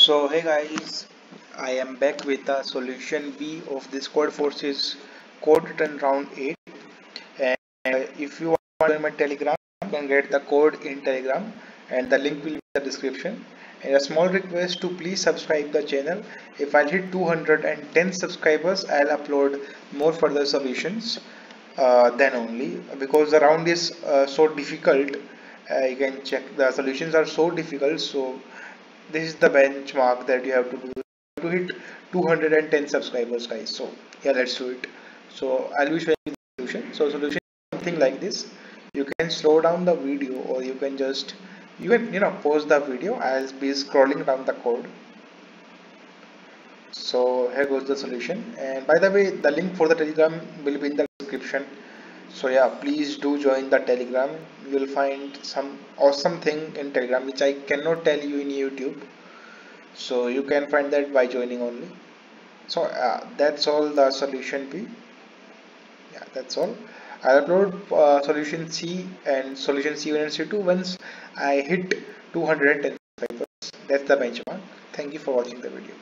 so hey guys i am back with the solution b of this Codeforces CodeTON round 8 and if you want join my telegram you can get the code in telegram and the link will be in the description. And a small request to please subscribe the channel. If i hit 210 subscribers i'll upload more further solutions uh, then only. Because the round is uh, so difficult uh, you can check. The solutions are so difficult so this is the benchmark that you have to do. To hit 210 subscribers guys. So yeah let's do it. So i'll be showing the solution. So solution something like this. You can slow down the video or you can just you can you know pause the video i'll be scrolling down the code. So here goes the solution. And by the way the link for the telegram will be in the description so yeah please do join the telegram. You will find some awesome thing in telegram which i cannot tell you in youtube. So you can find that by joining only. So uh, that's all the solution b yeah that's all. I upload uh, solution c and solution c1 and c2 once i hit 210 papers that's the benchmark. Thank you for watching the video